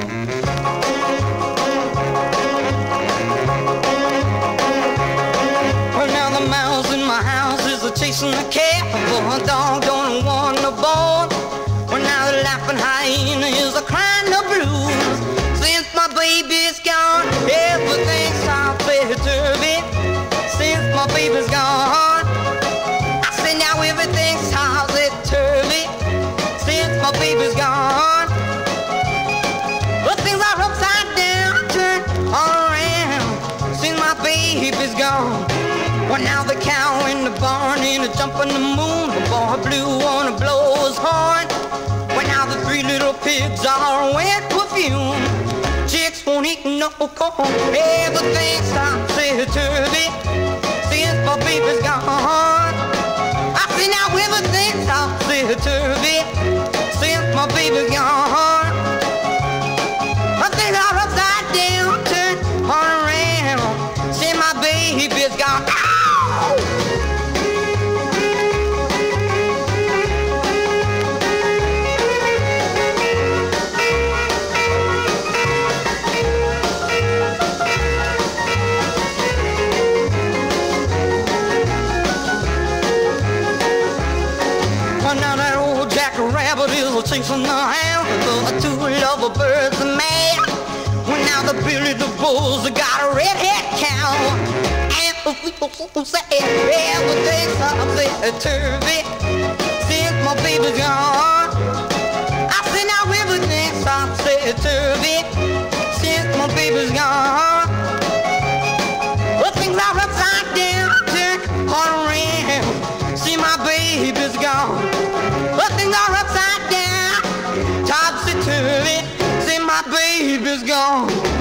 Well, now the mouse in my house is a chasing the cat. For a dog don't want no bone. Well, now the laughing hyena is a crying the blues. Since my baby's gone, everything's topsy-turvy. Since my baby's gone, I say now everything's topsy-turvy. Since my baby's gone, things are upside down, turned around. Since my baby's gone. Well, now the cow in the barn in a jump on the moon. The boy blue wanna blow his horn. Well, now the three little pigs are wet perfume. Chicks won't eat no corn. Everything's topsy-turvy since my baby's Now that old Jack jackrabbit is chasing the hound. The two lover birds are mad. Well, now the Billy the Bulls got a red redhead cow. And the people say everything's topsy-turvy since my baby's gone. I say now everything's topsy-turvy since my baby's gone. My baby's gone.